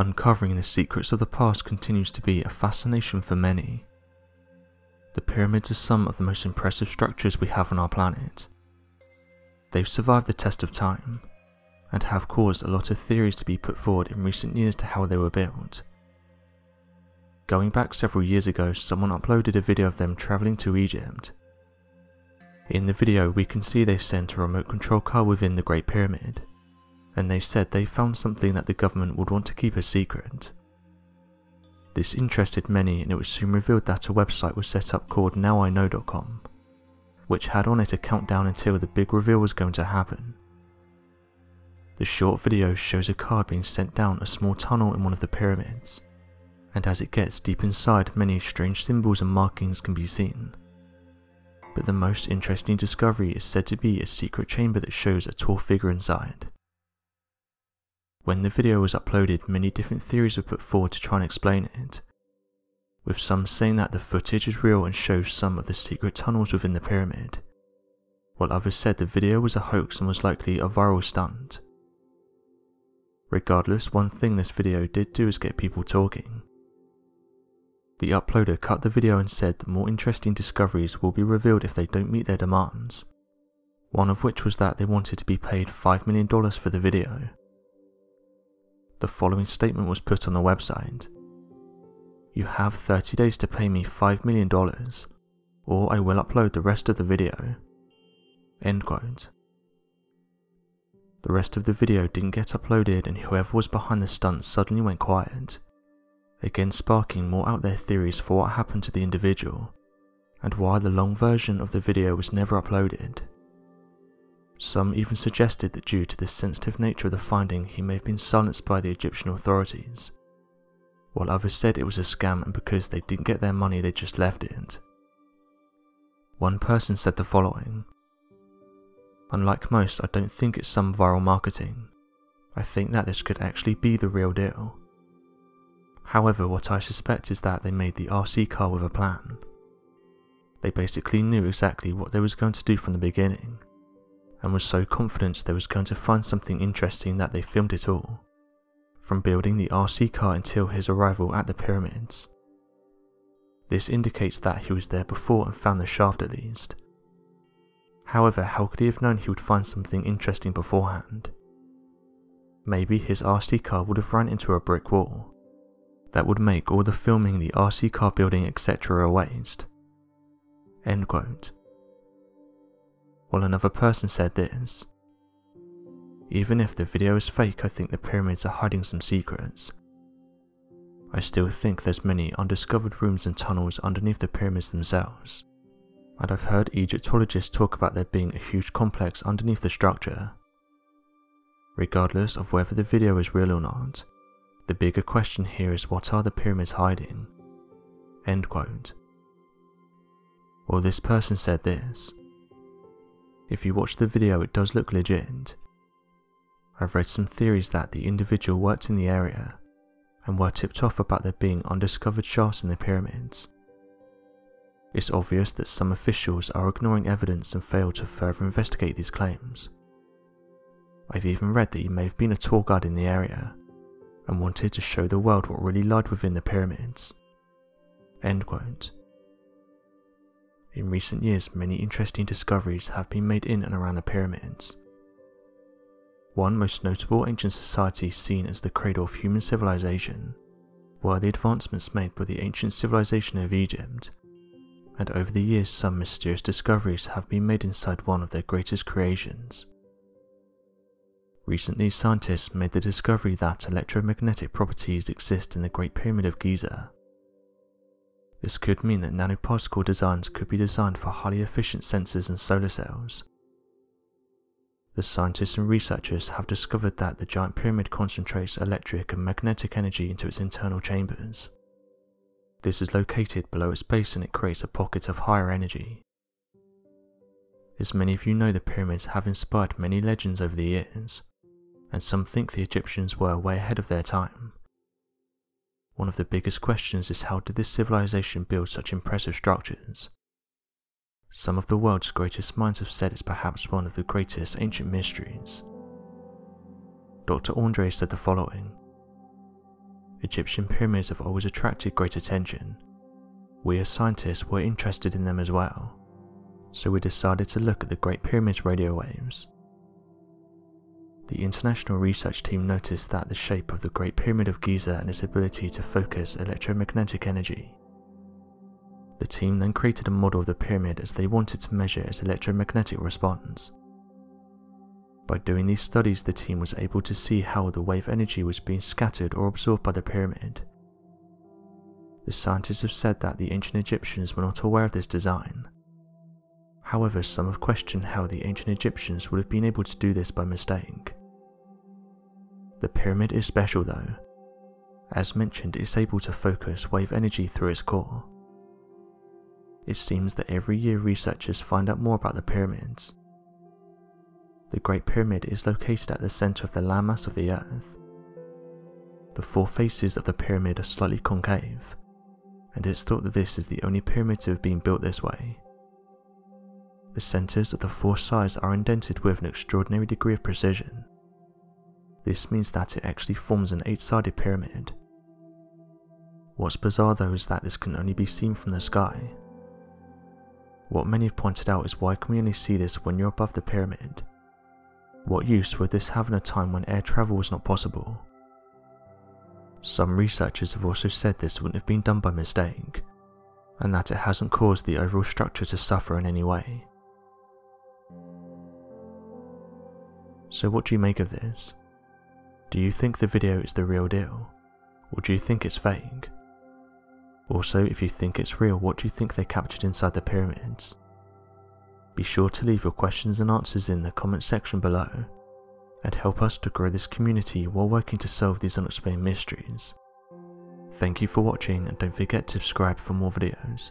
Uncovering the secrets of the past continues to be a fascination for many. The pyramids are some of the most impressive structures we have on our planet. They've survived the test of time, and have caused a lot of theories to be put forward in recent years to how they were built. Going back several years ago, someone uploaded a video of them travelling to Egypt. In the video, we can see they sent a remote control car within the Great Pyramid, and they said they found something that the government would want to keep a secret. This interested many and it was soon revealed that a website was set up called nowiknow.com, which had on it a countdown until the big reveal was going to happen. The short video shows a card being sent down a small tunnel in one of the pyramids, and as it gets deep inside many strange symbols and markings can be seen. But the most interesting discovery is said to be a secret chamber that shows a tall figure inside. When the video was uploaded, many different theories were put forward to try and explain it, with some saying that the footage is real and shows some of the secret tunnels within the pyramid, while others said the video was a hoax and was likely a viral stunt. Regardless, one thing this video did do is get people talking. The uploader cut the video and said that more interesting discoveries will be revealed if they don't meet their demands, one of which was that they wanted to be paid $5 million for the video. The following statement was put on the website. You have 30 days to pay me $5 million, or I will upload the rest of the video. End quote. The rest of the video didn't get uploaded and whoever was behind the stunt suddenly went quiet, again sparking more out there theories for what happened to the individual, and why the long version of the video was never uploaded. Some even suggested that due to the sensitive nature of the finding, he may have been silenced by the Egyptian authorities, while others said it was a scam and because they didn't get their money, they just left it. One person said the following Unlike most, I don't think it's some viral marketing. I think that this could actually be the real deal. However, what I suspect is that they made the RC car with a plan. They basically knew exactly what they was going to do from the beginning and was so confident they was going to find something interesting that they filmed it all, from building the RC car until his arrival at the pyramids. This indicates that he was there before and found the shaft at least. However, how could he have known he would find something interesting beforehand? Maybe his RC car would have run into a brick wall. That would make all the filming the RC car building etc. a waste. End quote while another person said this. Even if the video is fake, I think the pyramids are hiding some secrets. I still think there's many undiscovered rooms and tunnels underneath the pyramids themselves, and I've heard Egyptologists talk about there being a huge complex underneath the structure. Regardless of whether the video is real or not, the bigger question here is what are the pyramids hiding? End quote. Well, this person said this. If you watch the video, it does look legit. I've read some theories that the individual worked in the area and were tipped off about there being undiscovered shafts in the pyramids. It's obvious that some officials are ignoring evidence and fail to further investigate these claims. I've even read that he may have been a tour guide in the area and wanted to show the world what really lied within the pyramids. End quote. In recent years, many interesting discoveries have been made in and around the pyramids. One most notable ancient society seen as the cradle of human civilization were the advancements made by the ancient civilization of Egypt, and over the years some mysterious discoveries have been made inside one of their greatest creations. Recently, scientists made the discovery that electromagnetic properties exist in the Great Pyramid of Giza, this could mean that nanoparticle designs could be designed for highly efficient sensors and solar cells. The scientists and researchers have discovered that the giant pyramid concentrates electric and magnetic energy into its internal chambers. This is located below its base and it creates a pocket of higher energy. As many of you know, the pyramids have inspired many legends over the years, and some think the Egyptians were way ahead of their time. One of the biggest questions is how did this civilization build such impressive structures? Some of the world's greatest minds have said it's perhaps one of the greatest ancient mysteries. Dr. Andre said the following Egyptian pyramids have always attracted great attention. We as scientists were interested in them as well, so we decided to look at the Great Pyramid's radio waves. The international research team noticed that the shape of the Great Pyramid of Giza and its ability to focus electromagnetic energy. The team then created a model of the pyramid as they wanted to measure its electromagnetic response. By doing these studies, the team was able to see how the wave energy was being scattered or absorbed by the pyramid. The scientists have said that the ancient Egyptians were not aware of this design. However, some have questioned how the ancient Egyptians would have been able to do this by mistake. The pyramid is special though. As mentioned, it's able to focus wave energy through its core. It seems that every year researchers find out more about the pyramids, the Great Pyramid is located at the center of the landmass of the Earth. The four faces of the pyramid are slightly concave, and it's thought that this is the only pyramid to have been built this way. The centers of the four sides are indented with an extraordinary degree of precision. This means that it actually forms an eight-sided pyramid. What's bizarre though is that this can only be seen from the sky. What many have pointed out is why can we only see this when you're above the pyramid? What use would this have in a time when air travel was not possible? Some researchers have also said this wouldn't have been done by mistake, and that it hasn't caused the overall structure to suffer in any way. So what do you make of this? Do you think the video is the real deal? Or do you think it's fake? Also, if you think it's real, what do you think they captured inside the pyramids? Be sure to leave your questions and answers in the comment section below and help us to grow this community while working to solve these unexplained mysteries. Thank you for watching and don't forget to subscribe for more videos.